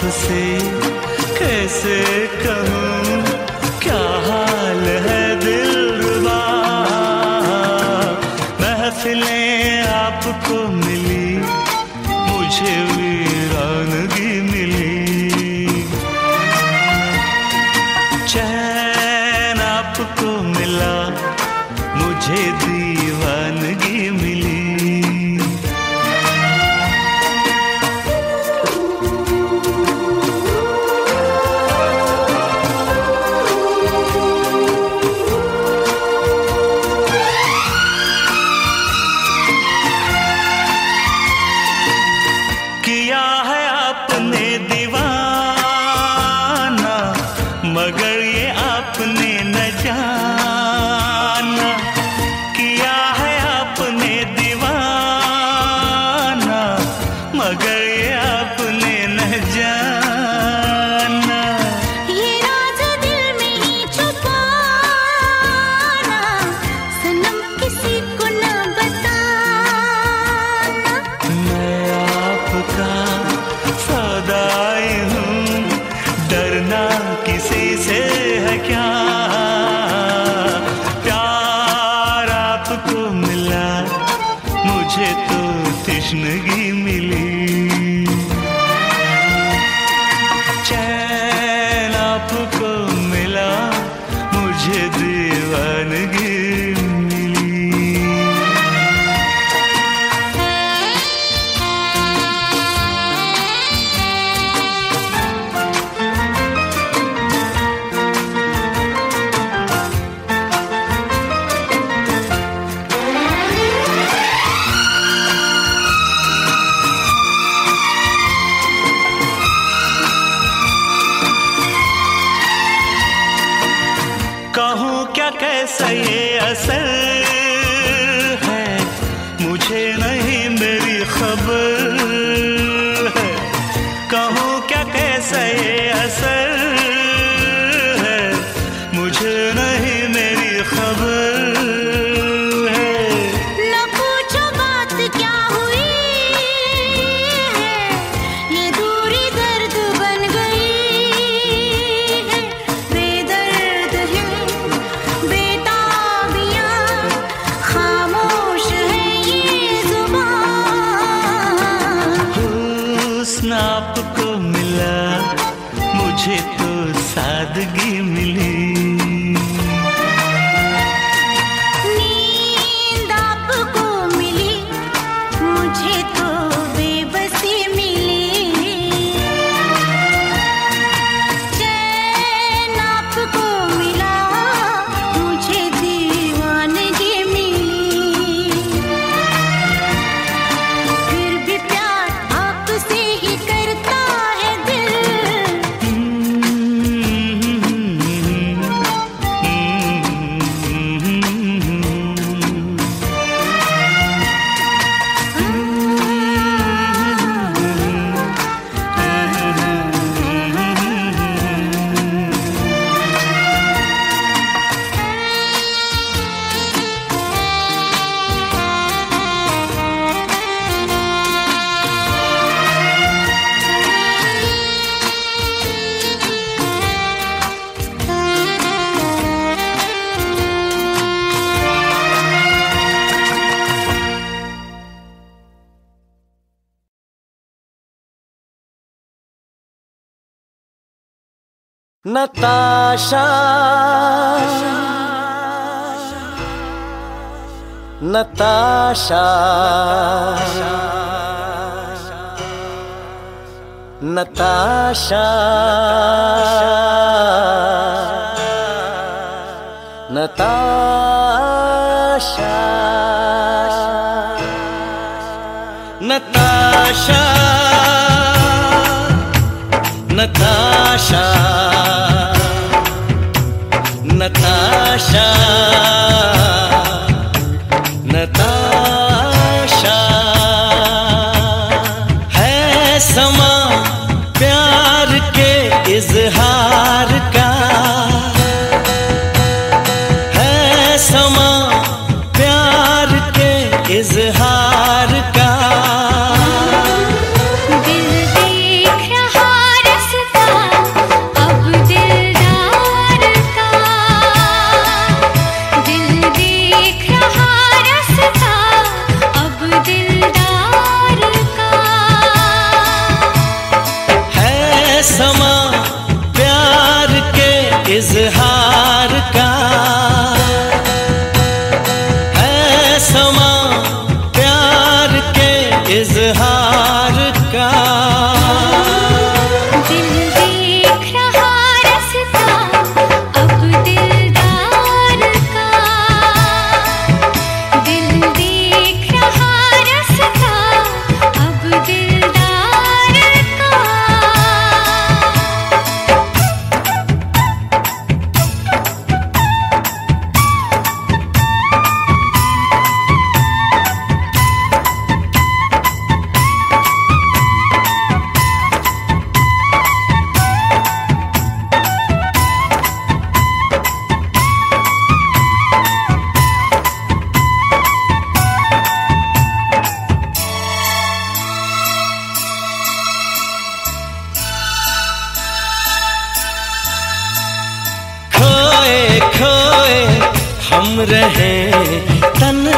आपसे कैसे कहूँ क्या हाल है दिल महफिलें आपको मिली मुझे Natasha. Natasha. Natasha. Natasha. Natasha. Natasha Natasha Natasha. है समा प्यार के इजहार का। है समा प्यार के इजहार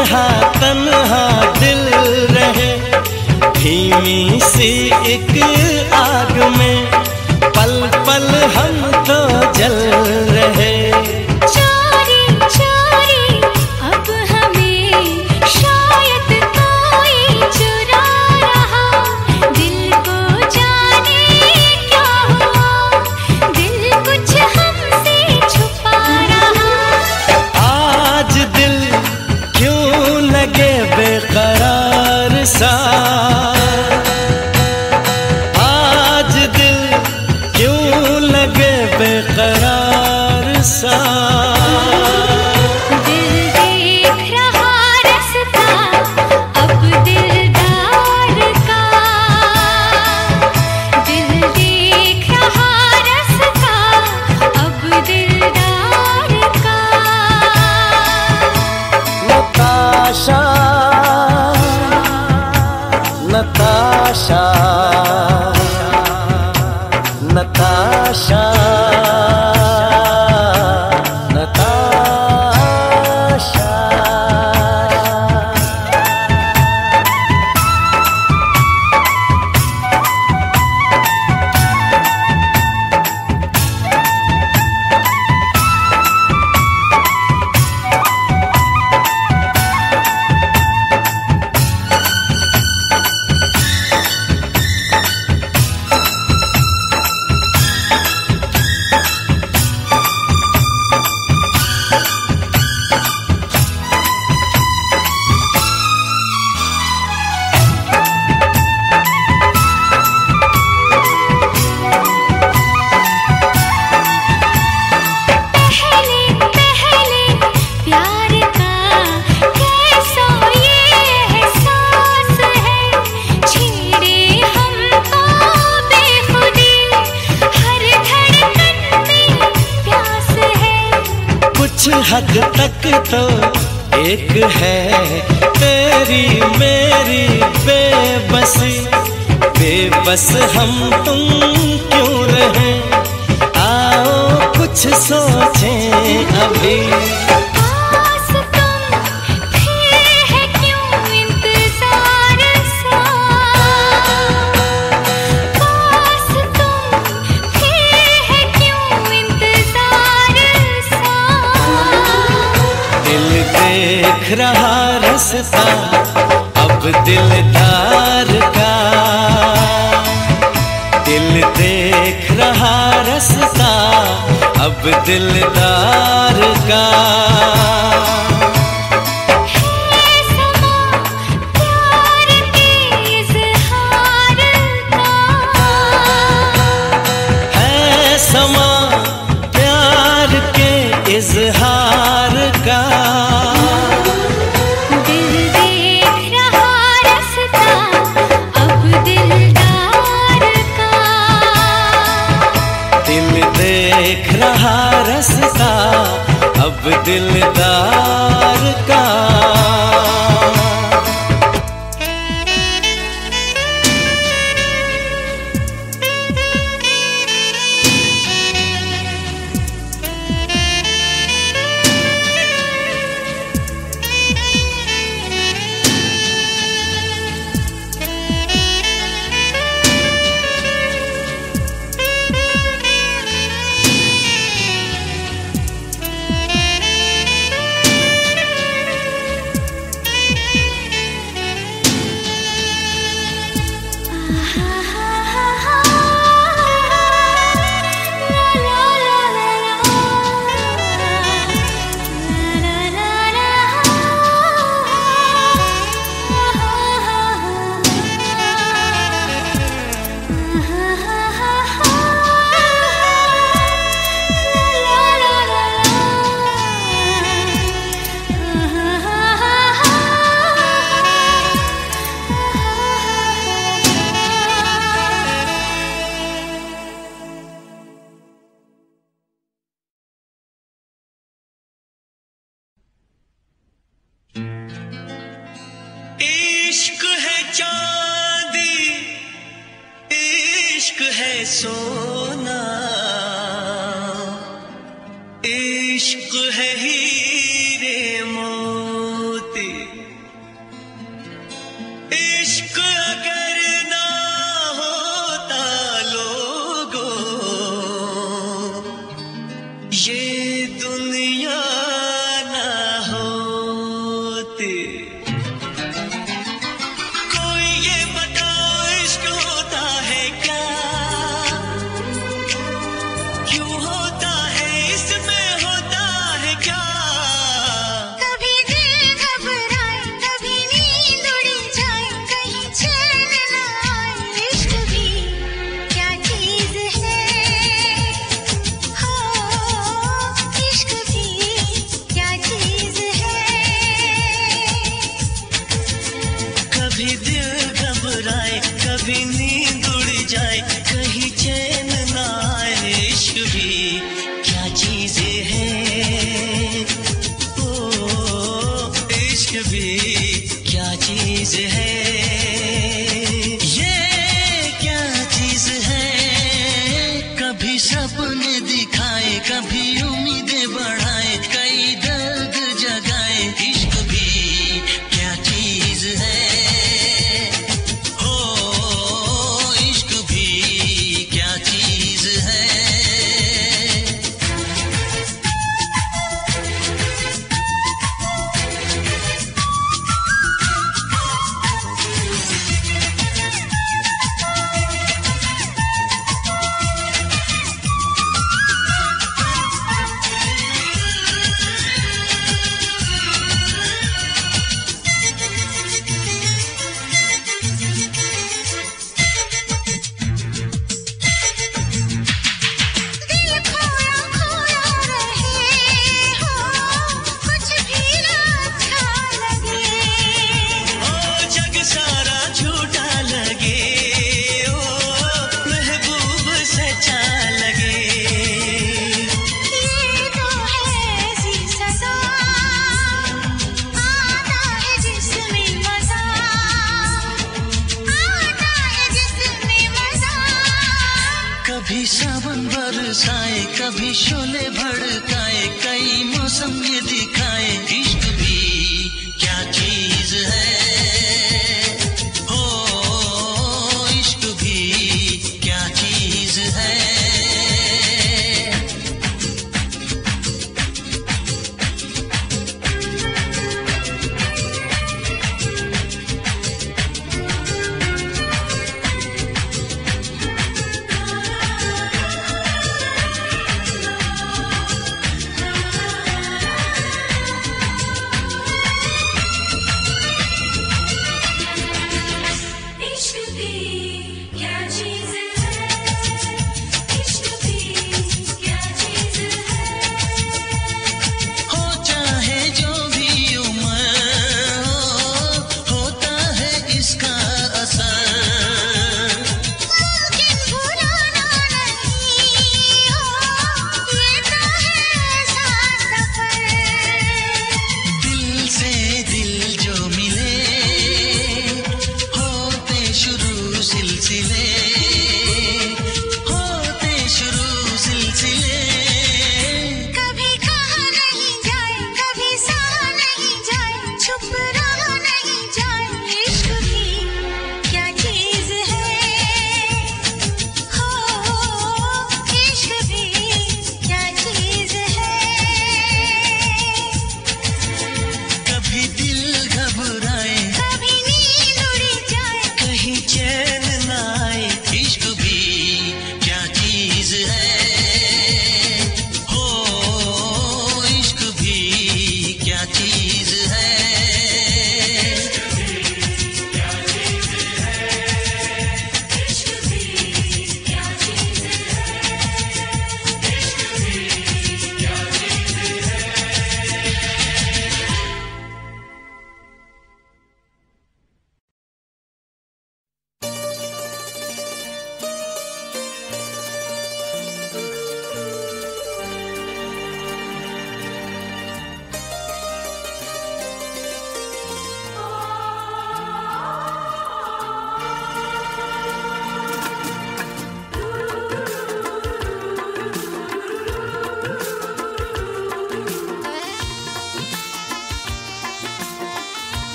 तन्हा तन्हा दिल रहे। धीमी सी एक आग में पल पल हम तो जल कुछ हद तक तो एक है। तेरी मेरी बेबसी। बेबस हम तुम क्यों रहे? आओ कुछ सोचें अभी। सा अब दिलदार का। दिल देख रहा रसता अब दिलदार का। देख रहा रस का अब दिलदार का। so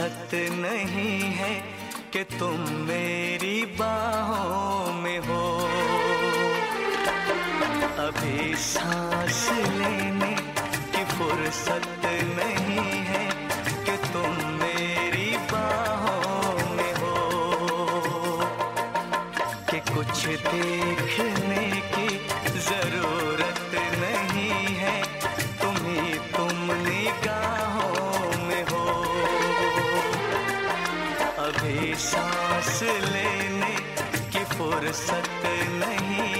फुर्सत नहीं है कि तुम मेरी बाहों में हो। अभी सांस लेने की फुर्सत भी सांस लेने की फुर्सत नहीं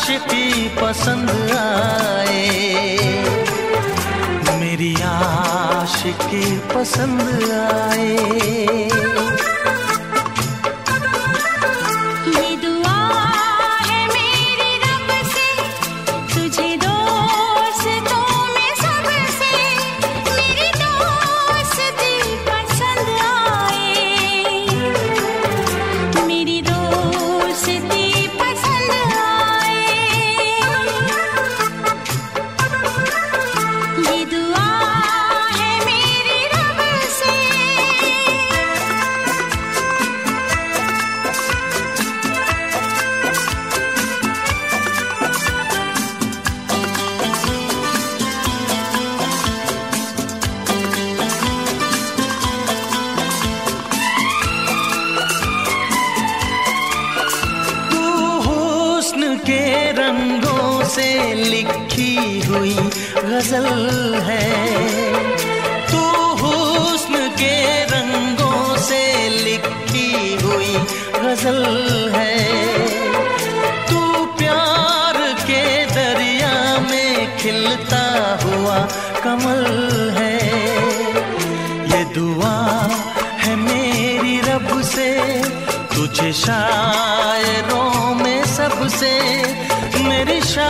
आशिकी पसंद आए। मेरी आशिकी पसंद आए।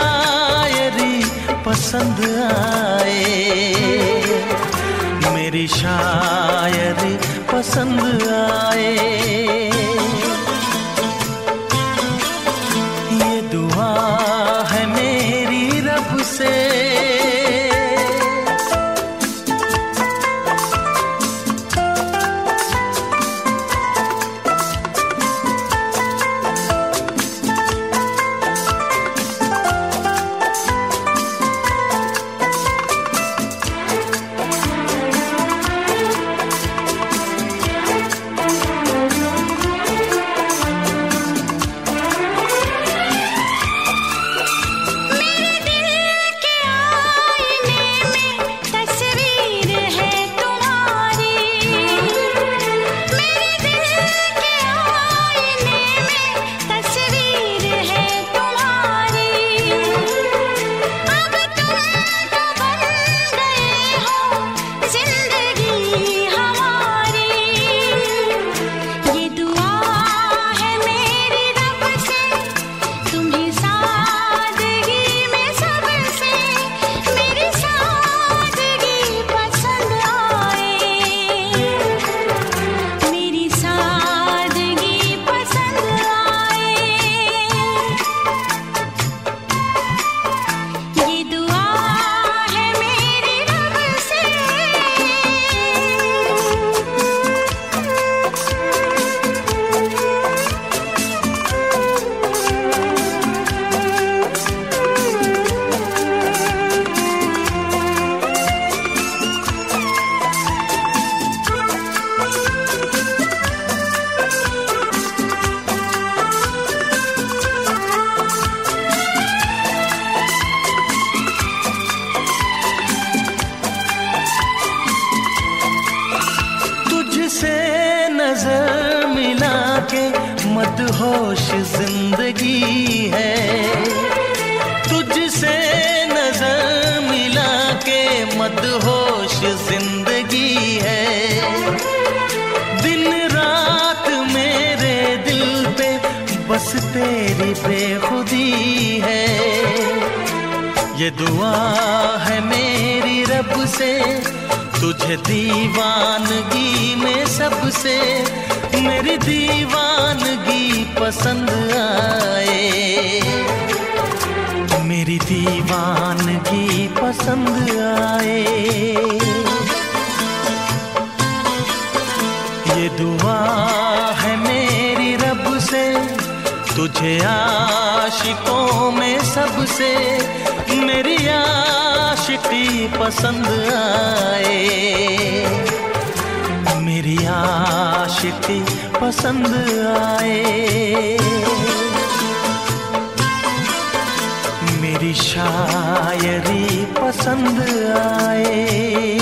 शायरी पसंद आए। मेरी शायरी पसंद आए। ये दुआ है मेरी रब से। बस तेरी बेखुदी है। ये दुआ है मेरी रब से, तुझे दीवानगी में सबसे। मेरी दीवानगी पसंद आए। मेरी दीवानगी पसंद आए। ये दुआ है मेरी रब से तुझे आशिकों में सबसे मेरी आशिकी पसंद आए। मेरी आशिकी पसंद आए। मेरी शायरी पसंद आए।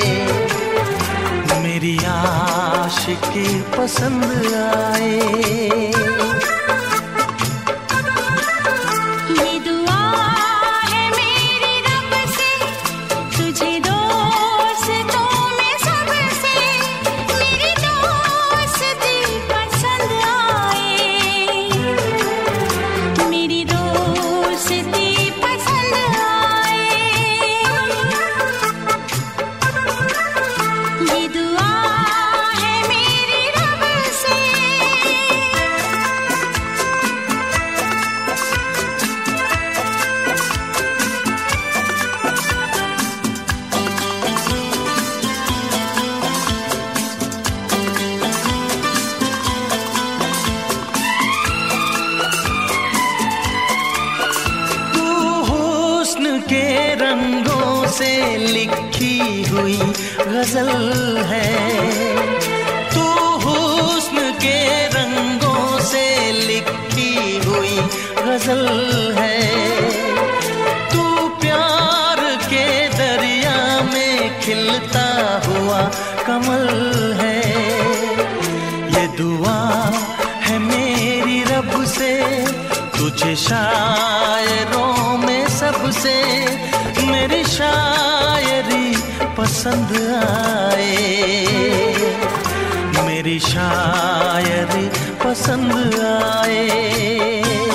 आशिकी पसंद आए। शायरों में सबसे मेरी शायरी पसंद आए। मेरी शायरी पसंद आए।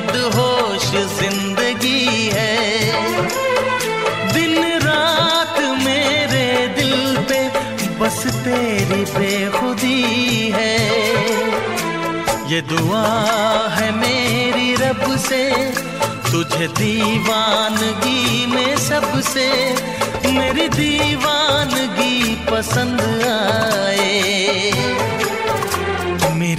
के मदहोश ज़िंदगी है। दिन रात मेरे दिल पे, बस तेरी बेखुदी है। ये दुआ है मेरी रब से, तुझे दीवानगी में सबसे। मेरी दीवानगी पसंद आए।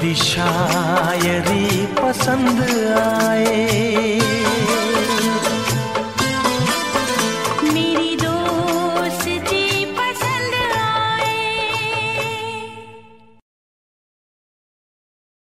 मेरी शायरी पसंद आए।